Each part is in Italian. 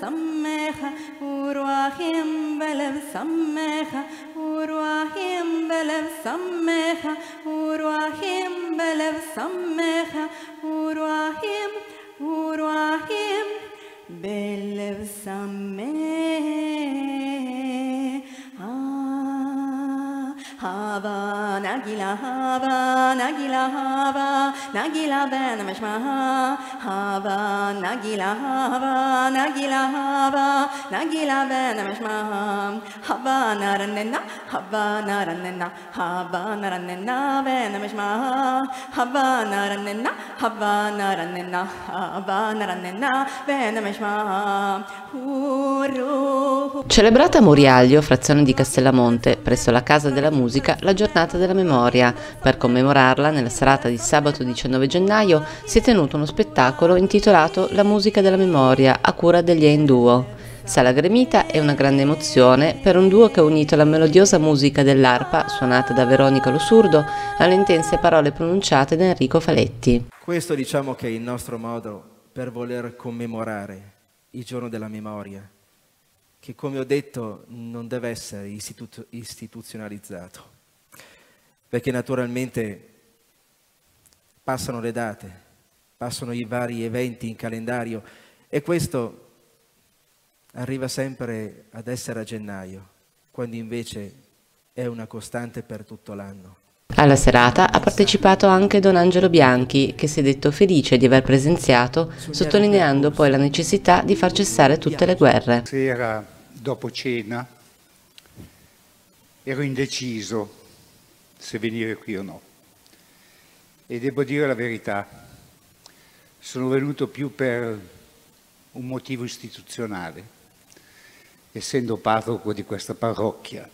سماخة وروحهم بلب سماخة وروحهم بلب سماخة وروحهم بلب سماخة Hava, Nagila, Hava, Nagila, Hava, Nagila ben Meshmaha, Hava, Nagila, Hava, Nagila, Hava, Nagila ben Meshmaha, Hava, Naranena, Hava, Naranena, Hava, Naranena ben Meshmaha, Hava, Naranena, Hava, Naranena, Hava, Naranena ben Meshmaha, Celebrata Moriaglio, frazione di Castellamonte, presso la Casa della Musica, la giornata della memoria. Per commemorarla, nella serata di sabato 19 gennaio, si è tenuto uno spettacolo intitolato La musica della memoria, a cura degli Enduo. Sala gremita è una grande emozione per un duo che ha unito la melodiosa musica dell'arpa, suonata da Veronica Losurdo, alle intense parole pronunciate da Enrico Faletti. Questo diciamo che è il nostro modo per voler commemorare il giorno della memoria, che come ho detto non deve essere istitu- istituzionalizzato, perché naturalmente passano le date, passano i vari eventi in calendario e questo arriva sempre ad essere a gennaio, quando invece è una costante per tutto l'anno. Alla serata ha partecipato anche Don Angelo Bianchi, che si è detto felice di aver presenziato, sottolineando poi la necessità di far cessare tutte le guerre. Sera dopo cena ero indeciso se venire qui o no. E devo dire la verità, sono venuto più per un motivo istituzionale. Essendo parroco di questa parrocchia,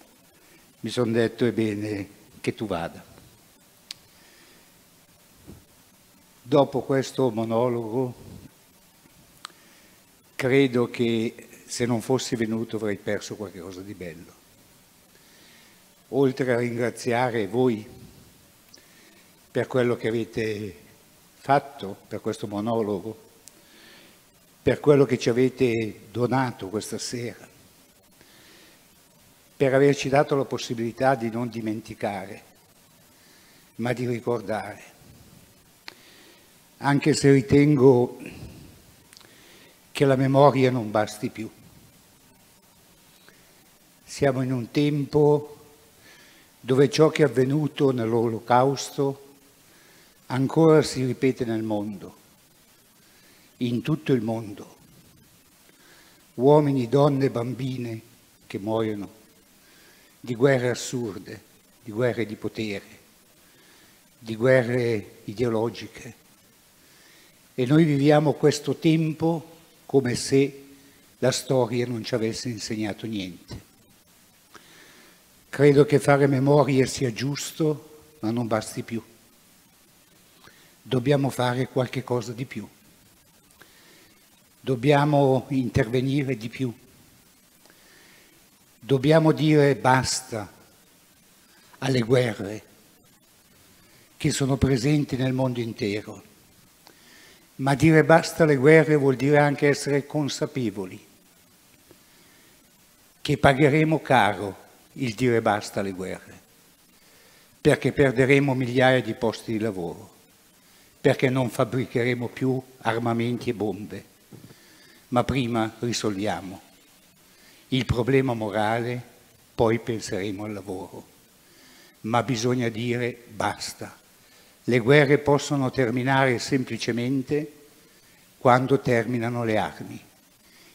mi sono detto è bene che tu vada. Dopo questo monologo, credo che se non fossi venuto avrei perso qualcosa di bello. Oltre a ringraziare voi per quello che avete fatto, per questo monologo, per quello che ci avete donato questa sera, per averci dato la possibilità di non dimenticare, ma di ricordare. Anche se ritengo che la memoria non basti più. Siamo in un tempo dove ciò che è avvenuto nell'Olocausto ancora si ripete nel mondo, in tutto il mondo. Uomini, donne, bambine che muoiono di guerre assurde, di guerre di potere, di guerre ideologiche. E noi viviamo questo tempo come se la storia non ci avesse insegnato niente. Credo che fare memoria sia giusto, ma non basti più. Dobbiamo fare qualche cosa di più. Dobbiamo intervenire di più. Dobbiamo dire basta alle guerre che sono presenti nel mondo intero. Ma dire basta alle guerre vuol dire anche essere consapevoli che pagheremo caro il dire basta alle guerre, perché perderemo migliaia di posti di lavoro, perché non fabbricheremo più armamenti e bombe, ma prima risolviamo il problema morale, poi penseremo al lavoro. Ma bisogna dire basta, Le guerre possono terminare semplicemente quando terminano le armi.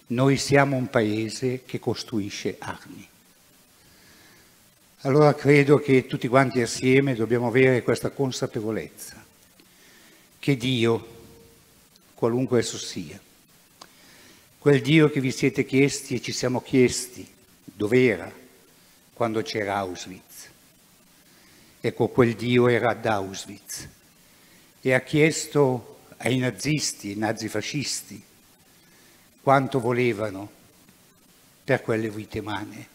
Noi siamo un paese che costruisce armi. Allora credo che tutti quanti assieme dobbiamo avere questa consapevolezza che Dio, qualunque esso sia, quel Dio che vi siete chiesti e ci siamo chiesti dov'era quando c'era Auschwitz. Ecco, quel Dio era ad Auschwitz e ha chiesto ai nazisti, ai nazifascisti, quanto volevano per quelle vite umane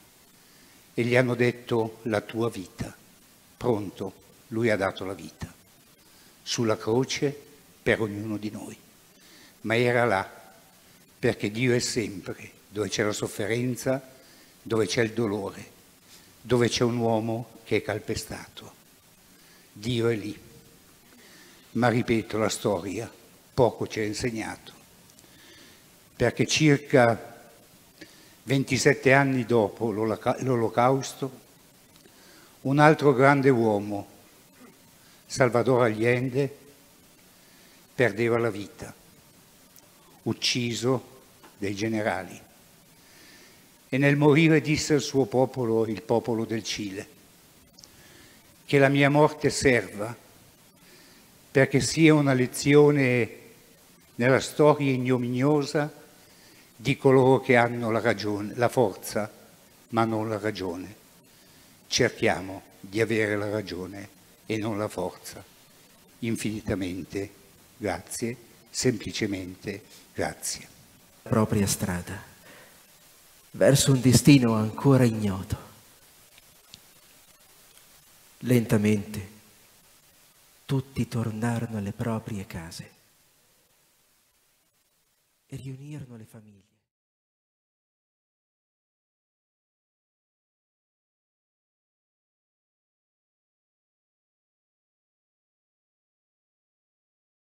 e gli hanno detto la tua vita. Pronto, lui ha dato la vita sulla croce per ognuno di noi, ma era là perché Dio è sempre dove c'è la sofferenza, dove c'è il dolore, dove c'è un uomo che è calpestato. Dio è lì. Ma ripeto, la storia poco ci ha insegnato, perché circa 27 anni dopo l'Olocausto, un altro grande uomo Salvador Allende perdeva la vita, ucciso dai generali. E nel morire disse al suo popolo, il popolo del Cile, che la mia morte serva perché sia una lezione nella storia ignominiosa di coloro che hanno la ragione, la forza, ma non la ragione. Cerchiamo di avere la ragione e non la forza. Infinitamente grazie, semplicemente grazie. Propria strada, verso un destino ancora ignoto. Lentamente tutti tornarono alle proprie case riunirono le famiglie.